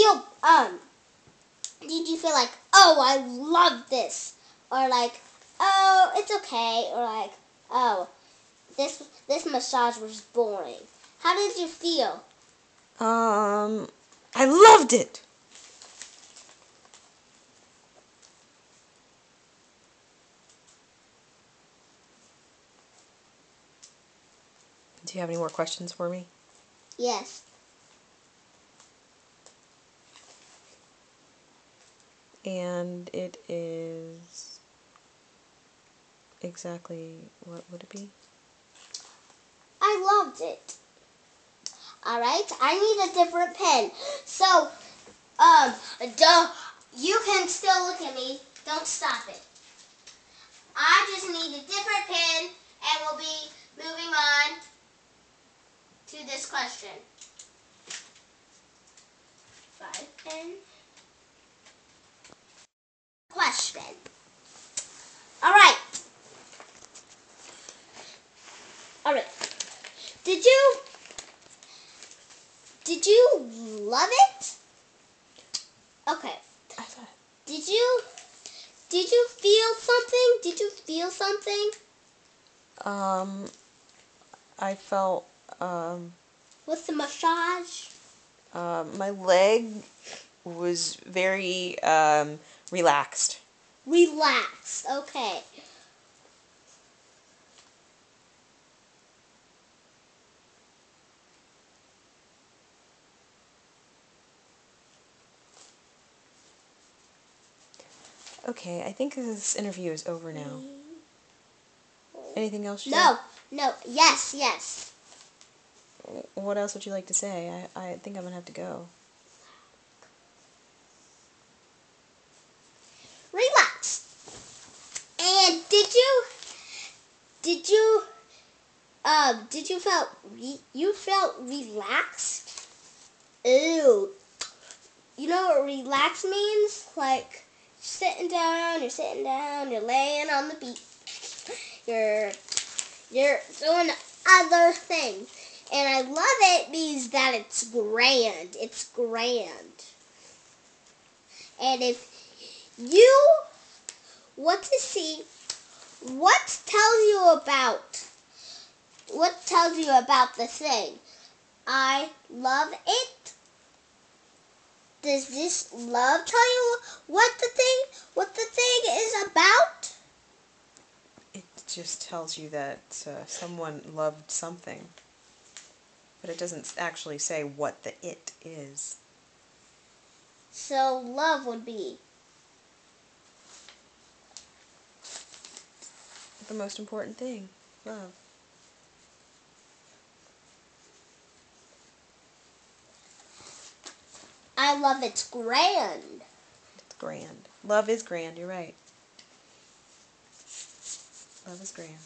feel um did you feel like, "Oh, I love this." Or like, "Oh, it's okay." Or like, "Oh, this this massage was boring." How did you feel? Um, I loved it. Do you have any more questions for me? Yes. And it is exactly what would it be? I loved it. All right, I need a different pen. So, um, don't, you can still look at me. Don't stop it. I just need a different pen, and we'll be moving on to this question. Five pen. Question. All right. All right. Did you did you love it? Okay. I thought. Did you did you feel something? Did you feel something Um, I felt um, with the massage? uh, my leg was very um, relaxed. Relaxed. Okay. Okay, I think this interview is over now. Anything else? No. No. Yes. Yes. What else would you like to say? I, I think I'm gonna have to go. Relax. And did you did you um did you felt re- you felt relaxed? Ew. You know what relax means? Like sitting down, you're sitting down, you're laying on the beach. You're you're doing other things. And I love it means that it's grand. It's grand. And if you want to see what tells you about what tells you about the thing. I love it. Does this love tell you what the thing what the thing is about? It just tells you that uh, someone loved something, but it doesn't actually say what the it is. So love would be The most important thing, love. I love it's grand. It's grand. Love is grand. You're right. Love is grand.